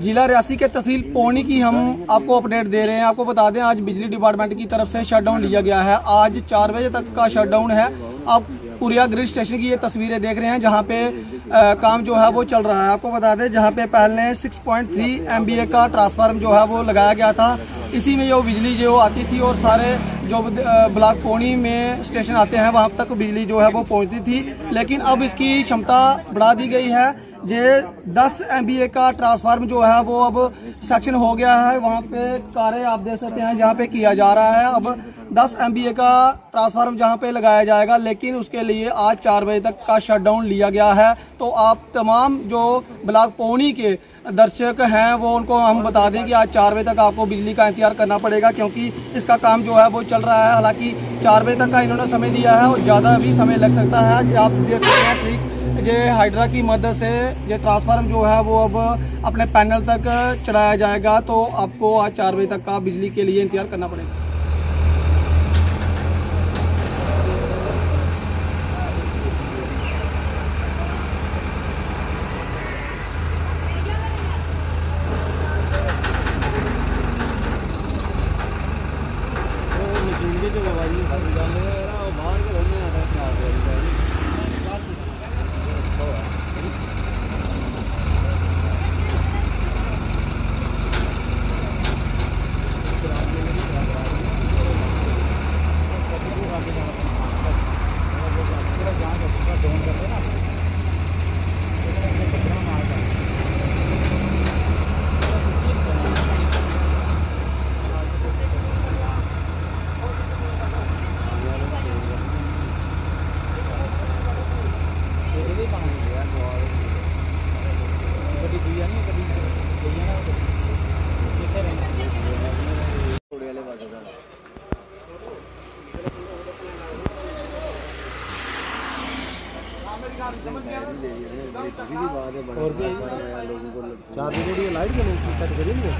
जिला रियासी के तहसील पौनी की हम आपको अपडेट दे रहे हैं। आपको बता दें आज बिजली डिपार्टमेंट की तरफ़ से शटडाउन लिया गया है। आज चार बजे तक का शटडाउन है। आप पुरिया ग्रिड स्टेशन की ये तस्वीरें देख रहे हैं जहाँ पे आ, काम जो है वो चल रहा है। आपको बता दें जहाँ पे पहले 6.3 पॉइंट का ट्रांसफार्म जो है वो लगाया गया था। इसी में जो बिजली जो आती थी और सारे जो ब्लॉक पौनी में स्टेशन आते हैं, वहाँ तक बिजली जो है वो पहुँचती थी। लेकिन अब इसकी क्षमता बढ़ा दी गई है। ये 10 एम का ट्रांसफार्म जो है वो अब सेक्शन हो गया है। वहाँ पे कार्य आप देख सकते हैं, जहाँ पे किया जा रहा है। अब 10 एम का ट्रांसफार्म जहाँ पे लगाया जाएगा, लेकिन उसके लिए आज चार बजे तक का शटडाउन लिया गया है। तो आप तमाम जो ब्लॉक पौनी के दर्शक हैं, वो उनको हम बता दें कि आज चार बजे तक आपको बिजली का इंतज़ार करना पड़ेगा, क्योंकि इसका काम जो है वो चल रहा है। हालाँकि चार बजे तक का इन्होंने समय दिया है और ज़्यादा भी समय लग सकता है। आप देख सकते हैं ठीक जे हाइड्रा की मदद से ये ट्रांसफार्म जो है वो अब अपने पैनल तक चढ़ाया जाएगा। तो आपको आज चार बजे तक का बिजली के लिए इंतज़ार करना पड़ेगा। Tá Obrigado. É चार बजे लाइट के नहीं कट करेंगे